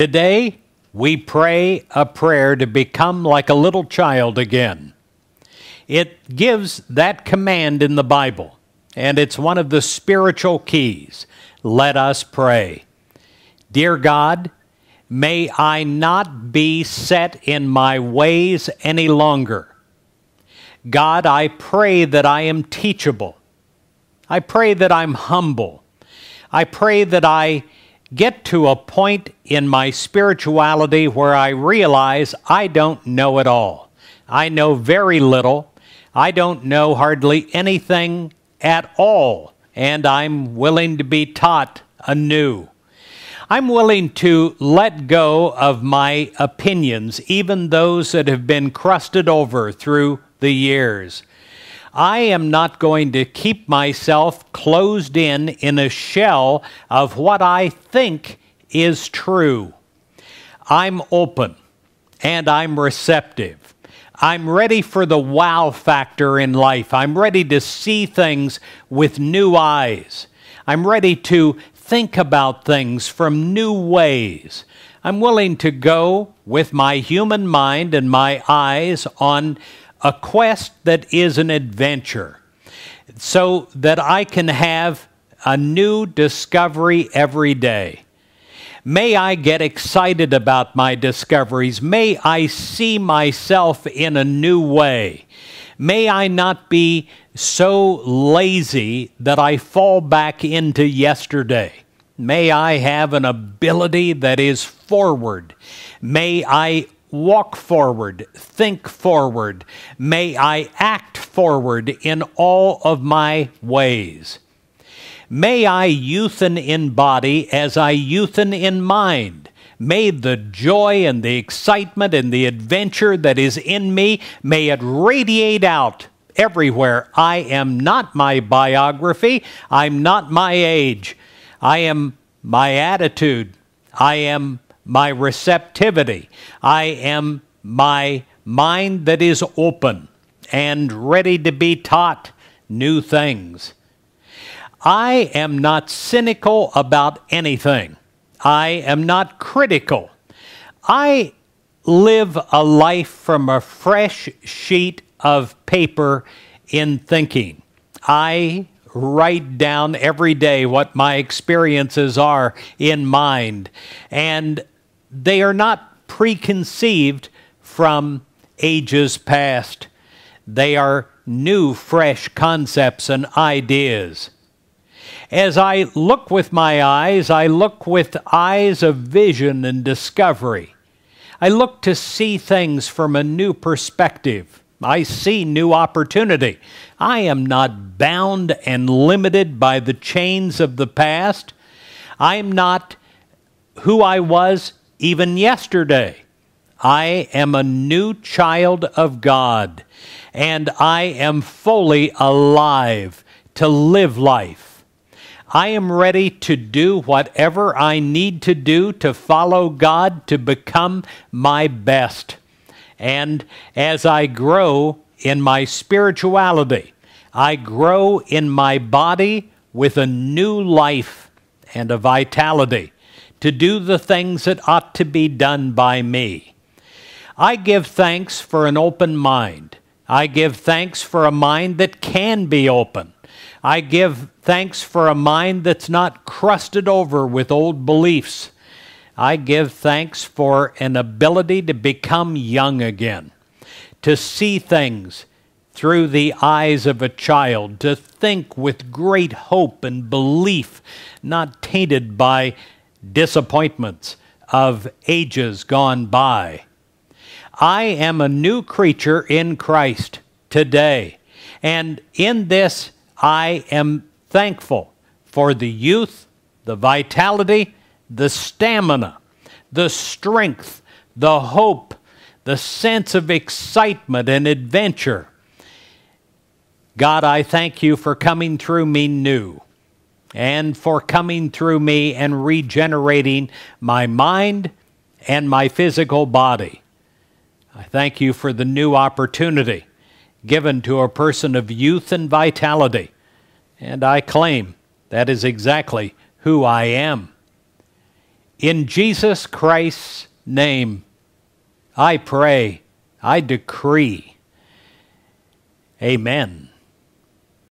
Today, we pray a prayer to become like a little child again. It gives that command in the Bible, and it's one of the spiritual keys. Let us pray. Dear God, may I not be set in my ways any longer. God, I pray that I am teachable. I pray that I'm humble. I pray that I get to a point in my spirituality where I realize I don't know it all. I know very little. I don't know hardly anything at all, and I'm willing to be taught anew. I'm willing to let go of my opinions, even those that have been crusted over through the years. I am not going to keep myself closed in in a shell of what I think is true. I'm open and I'm receptive. I'm ready for the wow factor in life. I'm ready to see things with new eyes. I'm ready to think about things from new ways. I'm willing to go with my human mind and my eyes on a quest that is an adventure so that I can have a new discovery every day. May I get excited about my discoveries. May I see myself in a new way. May I not be so lazy that I fall back into yesterday. May I have an ability that is forward. May I walk forward, think forward. May I act forward in all of my ways. May I youthen in body as I youthen in mind. May the joy and the excitement and the adventure that is in me, may it radiate out everywhere. I am not my biography. I'm not my age. I am my attitude. I am my receptivity. I am my mind that is open and ready to be taught new things. I am not cynical about anything. I am not critical. I live a life from a fresh sheet of paper in thinking. I write down every day what my experiences are in mind. And they are not preconceived from ages past. They are new, fresh concepts and ideas. As I look with my eyes, I look with eyes of vision and discovery. I look to see things from a new perspective. I see new opportunity. I am not bound and limited by the chains of the past. I am not who I was even yesterday. I am a new child of God, and I am fully alive to live life. I am ready to do whatever I need to do to follow God to become my best. And as I grow in my spirituality, I grow in my body with a new life and a vitality to do the things that ought to be done by me. I give thanks for an open mind. I give thanks for a mind that can be open. I give thanks for a mind that's not crusted over with old beliefs. I give thanks for an ability to become young again, to see things through the eyes of a child, to think with great hope and belief, not tainted by disappointments of ages gone by. I am a new creature in Christ today. And in this, I am thankful for the youth, the vitality, the stamina, the strength, the hope, the sense of excitement and adventure. God, I thank you for coming through me new and for coming through me and regenerating my mind and my physical body. I thank you for the new opportunity given to a person of youth and vitality, and I claim that is exactly who I am. In Jesus Christ's name, I pray, I decree. Amen.